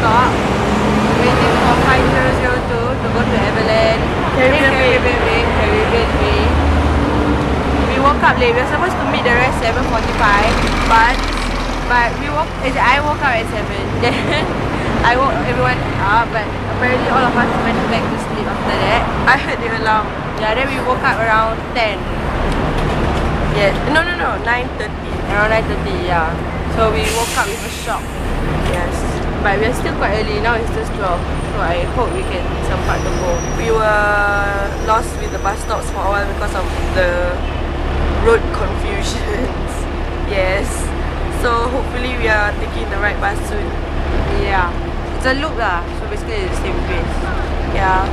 stop. Waiting for 5002 to go to Everland. Caribbean Bay. Caribbean Bay. Caribbean Bay. We woke up late. We were supposed to meet the rest 7.45. But but we woke, I woke up at 7. Then I woke everyone up. But apparently all of us went back to sleep after that. I heard the alarm. Yeah, then we woke up around 10. Yeah, no, no, no, 9.30. Around 9.30, yeah. So we woke up with a shock. But we're still quite early. Now it's just 12. So I hope we can sempat to go. We were lost with the bus stops for a while because of the road confusions. yes. So hopefully we are taking the right bus soon. Yeah. It's a loop lah. So basically it's the same place. Yeah.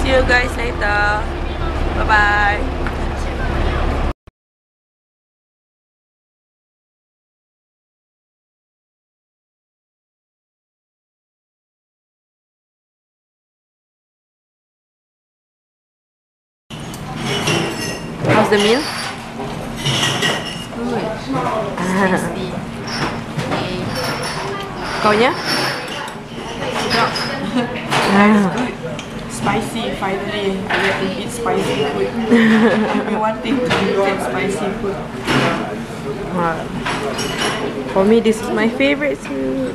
See you guys later. Bye bye. The meal? Good. Tasty. Kau nya? Spicy, finally. I get to eat spicy food. I've been to get spicy food. For me, this is my favorite food.